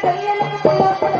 que se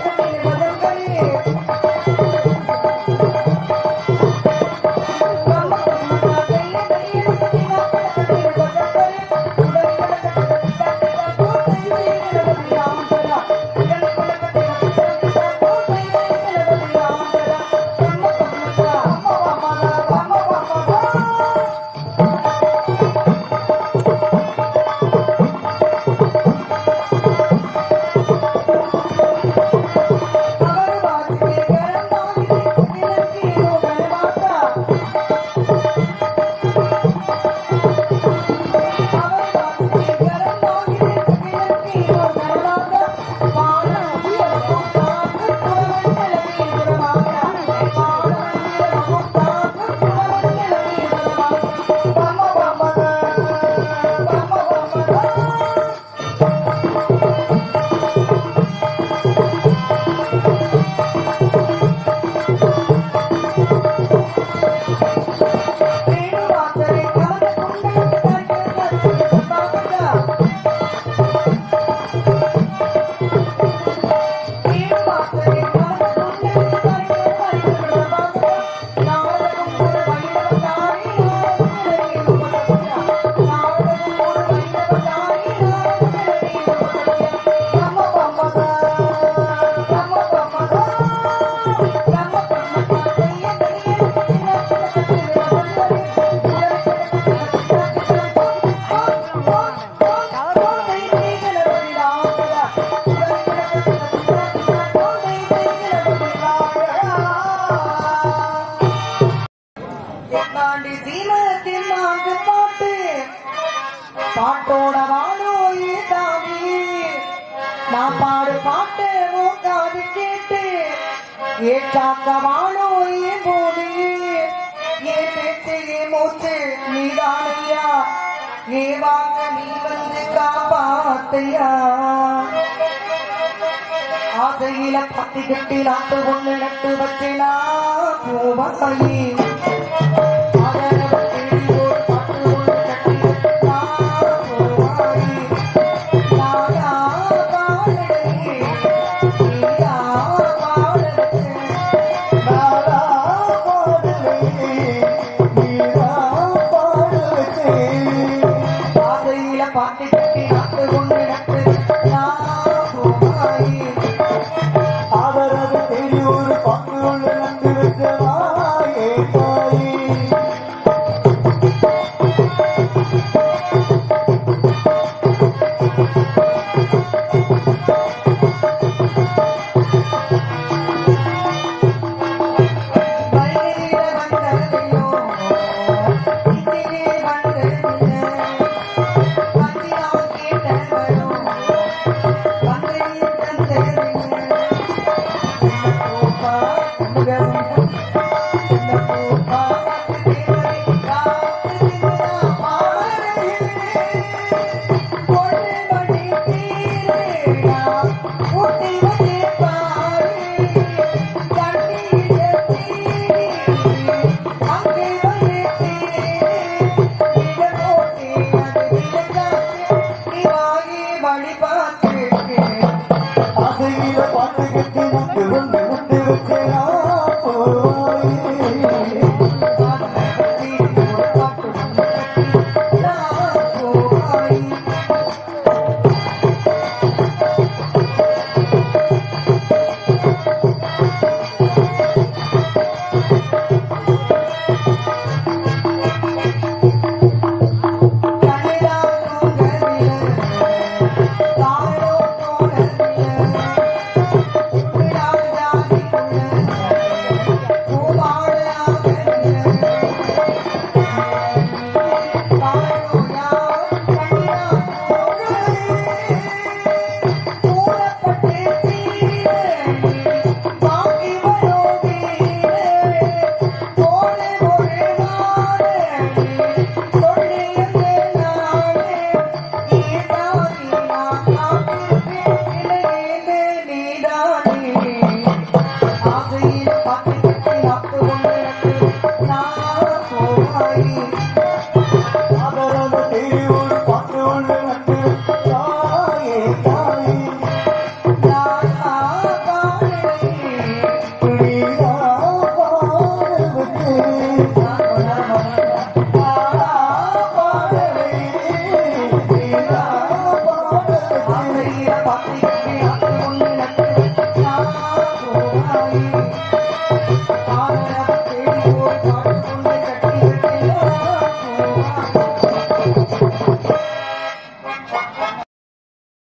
அத்தையா ஆசையில பத்தி கட்டி நாட்டு ஒண்ணு நட்டு வச்சினா? பூவாயி